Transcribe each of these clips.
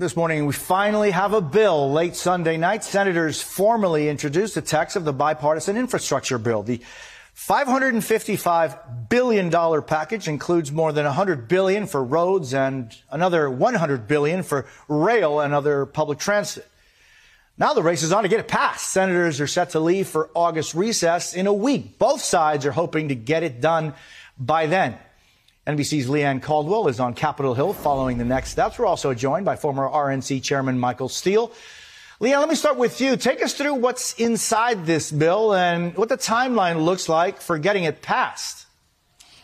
This morning, we finally have a bill. Late Sunday night, senators formally introduced the text of the bipartisan infrastructure bill. The $555 billion package includes more than 100 billion for roads and another 100 billion for rail and other public transit. Now the race is on to get it passed. Senators are set to leave for August recess in a week. Both sides are hoping to get it done by then. NBC's Leigh Ann Caldwell is on Capitol Hill following the next steps. We're also joined by former RNC Chairman Michael Steele. Leigh Ann, let me start with you. Take us through what's inside this bill and what the timeline looks like for getting it passed.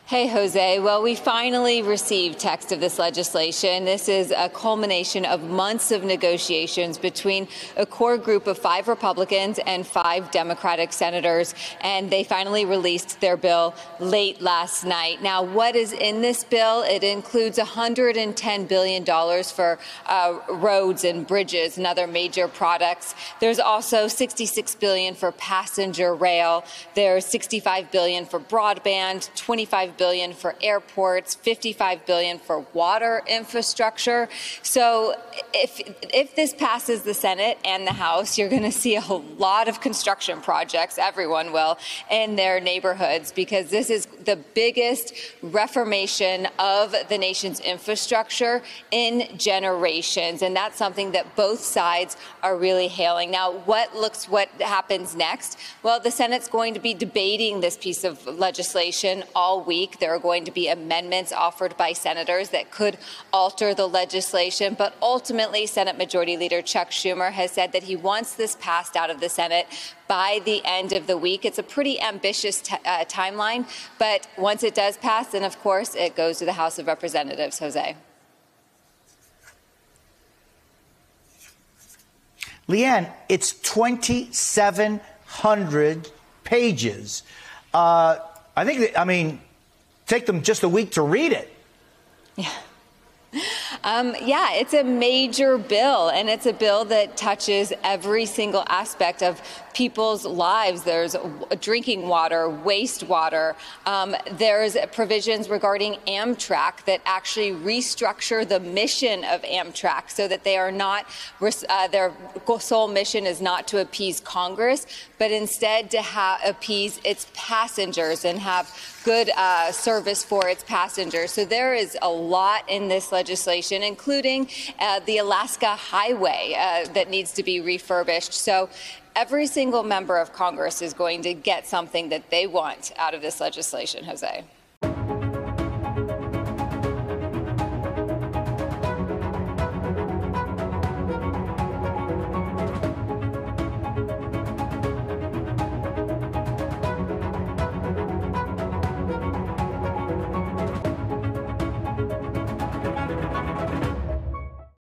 Hey, Jose. Well, we finally received text of this legislation. This is a culmination of months of negotiations between a core group of five Republicans and five Democratic senators, and they finally released their bill late last night. Now, what is in this bill? It includes $110 billion for uh, roads and bridges and other major products. There's also 66 billion for passenger rail. There's 65 billion for broadband, 25 billion for airports, 55 billion for water infrastructure. So if if this passes the Senate and the House, you're going to see a lot of construction projects, everyone will, in their neighborhoods because this is the biggest reformation of the nation's infrastructure in generations and that's something that both sides are really hailing. Now, what looks what happens next? Well, the Senate's going to be debating this piece of legislation all week week. There are going to be amendments offered by senators that could alter the legislation. But ultimately, Senate Majority Leader Chuck Schumer has said that he wants this passed out of the Senate by the end of the week. It's a pretty ambitious uh, timeline. But once it does pass, then of course it goes to the House of Representatives. Jose. Leigh Ann, it's 2,700 pages. Uh, I think, that, I mean, take them just a week to read it. Yeah. Um, yeah, it's a major bill, and it's a bill that touches every single aspect of people's lives. There's drinking water, wastewater. Um, there's provisions regarding Amtrak that actually restructure the mission of Amtrak so that they are not, uh, their sole mission is not to appease Congress, but instead to appease its passengers and have good uh, service for its passengers. So there is a lot in this legislation, including uh, the Alaska Highway uh, that needs to be refurbished. So every single member of Congress is going to get something that they want out of this legislation, Jose.